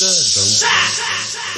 da.